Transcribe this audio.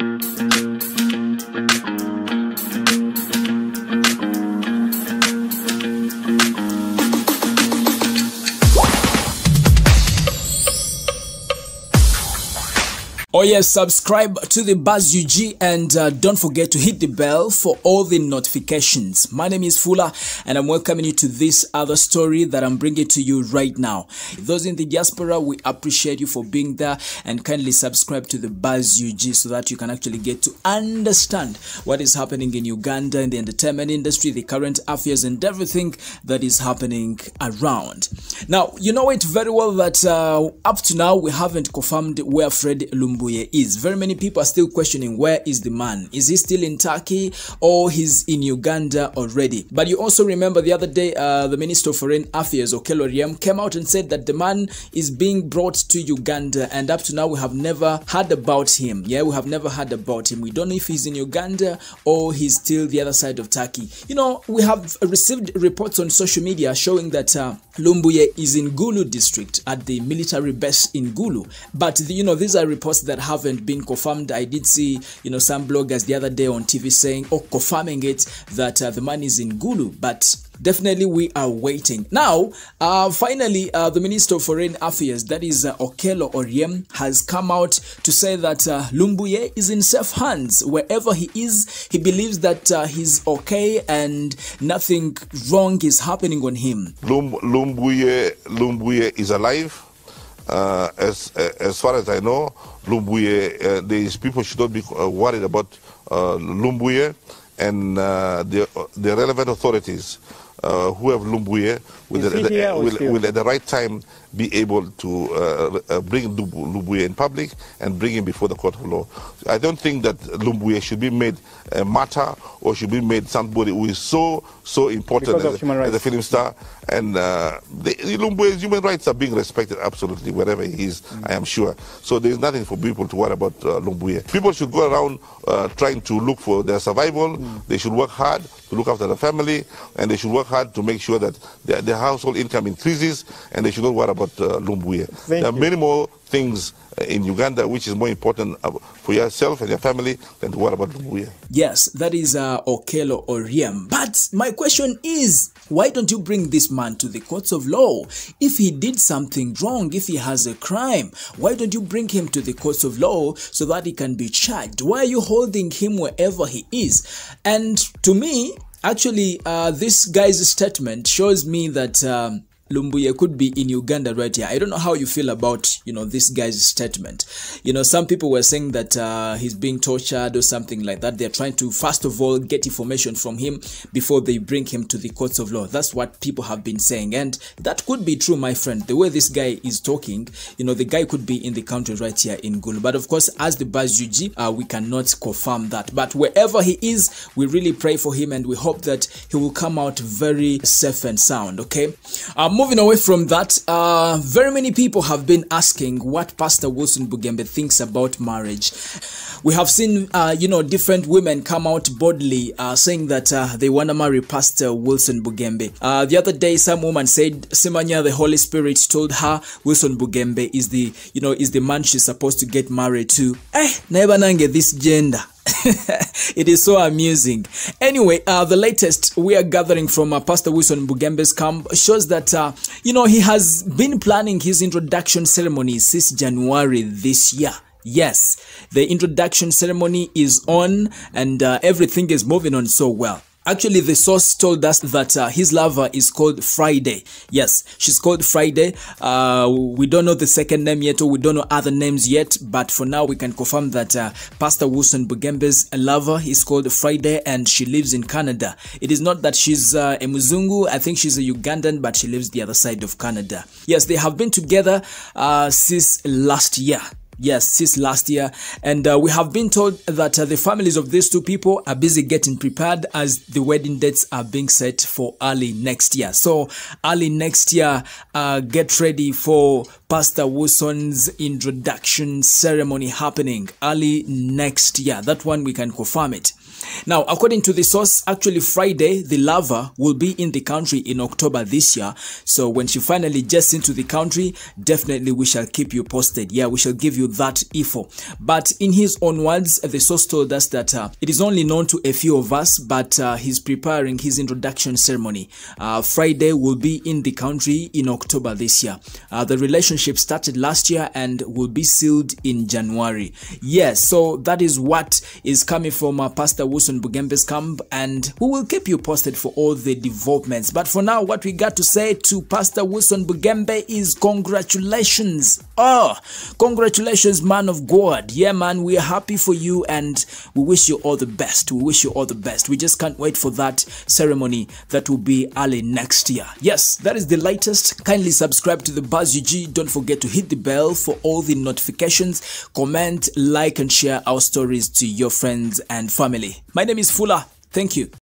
Thank you. Oh yes, subscribe to the Buzz UG and uh, don't forget to hit the bell for all the notifications. My name is Fuller and I'm welcoming you to this other story that I'm bringing to you right now. Those in the diaspora, we appreciate you for being there and kindly subscribe to the Buzz UG so that you can actually get to understand what is happening in Uganda in the entertainment industry, the current affairs and everything that is happening around. Now, you know it very well that uh, up to now we haven't confirmed where Fred Lumbuye is. Very many people are still questioning where is the man? Is he still in Turkey or he's in Uganda already? But you also remember the other day uh, the Minister of Foreign Affairs, Okello Oryem, came out and said that the man is being brought to Uganda and up to now we have never heard about him. Yeah, we have never heard about him. We don't know if he's in Uganda or he's still the other side of Turkey. You know, we have received reports on social media showing that uh, Lumbuye is in Gulu district at the military base in Gulu. But the, you know, these are reports that haven't been confirmed. I did see, you know, some bloggers the other day on TV saying or confirming it that uh, the man is in Gulu, but definitely we are waiting now uh, finally uh, the minister of foreign affairs that is uh, okello oryem has come out to say that uh, lumbuye is in safe hands wherever he is he believes that uh, he's okay and nothing wrong is happening on him Lum, Lumbuye, Lumbuye is alive. Uh, as as far as I know, Lumbuye, uh, these people should not be uh, worried about uh, Lumbuye, and uh, the the relevant authorities uh, who have Lumbuye will, at the- will, will at the right time be able to uh, uh, bring Lumbu- Lumbuye in public and bring him before the court of law. I don't think that Lumbuye should be made a martyr or should be made somebody who is so so important as, a- human as a film star. And uh, the, Lumbuye's human rights are being respected absolutely wherever he is, I am sure. So there is nothing for people to worry about uh, Lumbuye. People should go around uh, trying to look for their survival. They should work hard to look after the family, and they should work hard to make sure that their, their household income increases, and they should not worry about uh, Lumbuye. Thank there are you. many more things uh, in Uganda which is more important uh, for yourself and your family than to worry about Lumbuye. Yes, that is uh, Okello Oryem. But my question is, why don't you bring this man to the courts of law? If he did something wrong, if he has a crime, why don't you bring him to the courts of law so that he can be charged? Why are you holding him wherever he is? And to me, actually, uh, this guy's statement shows me that. Um, Lumbuye could be in Uganda right here. I don't know how you feel about you know this guy's statement. You know, some people were saying that uh, he's being tortured or something like that. They're trying to first of all get information from him before they bring him to the courts of law. That's what people have been saying, and that could be true, my friend. The way this guy is talking, you know, the guy could be in the country right here in Gulu. But of course, as the UG, uh, we cannot confirm that. But wherever he is, we really pray for him, and we hope that he will come out very safe and sound. Okay. Um, moving away from that, uh, very many people have been asking what Pastor Wilson Bugembe thinks about marriage. We have seen, uh, you know, different women come out boldly uh, saying that uh, they want to marry Pastor Wilson Bugembe. Uh, the other day, some woman said, Simanya, the Holy Spirit told her Wilson Bugembe is the, you know, is the man she's supposed to get married to. Eh, never nange this gender. it is so amusing. Anyway, uh, the latest we are gathering from uh, Pastor Wilson Bugembe's camp shows that, uh, you know, he has been planning his introduction ceremony since January this year. Yes, the introduction ceremony is on and uh, everything is moving on so well. Actually, the source told us that uh, his lover is called Friday. Yes, she's called Friday. Uh, we don't know the second name yet, or we don't know other names yet, but for now, we can confirm that uh, Pastor Wilson Bugembe's lover is called Friday and she lives in Canada. It is not that she's uh, a Muzungu, I think she's a Ugandan, but she lives the other side of Canada. Yes, they have been together uh, since last year. Yes, since last year. And uh, we have been told that uh, the families of these two people are busy getting prepared as the wedding dates are being set for early next year. So, early next year, uh, get ready for Pastor Wilson's introduction ceremony happening early next year. That one we can confirm it. Now, according to the source, actually Friday, the lover will be in the country in October this year. So when she finally gets into the country, definitely we shall keep you posted. Yeah, we shall give you that info. But in his own words, the source told us that uh, it is only known to a few of us, but uh, he's preparing his introduction ceremony. Uh, Friday will be in the country in October this year. Uh, the relationship started last year and will be sealed in January. Yes, so that is what is coming from uh, Pastor Wilson Bugembe's camp, and we will keep you posted for all the developments. But for now, what we got to say to Pastor Wilson Bugembe is congratulations. Oh, congratulations, man of God. Yeah, man, we are happy for you and we wish you all the best. We wish you all the best. We just can't wait for that ceremony that will be early next year. Yes, that is the latest. Kindly subscribe to the Buzz UG. Don't forget to hit the bell for all the notifications. Comment, like, and share our stories to your friends and family. My name is Fuller. Thank you.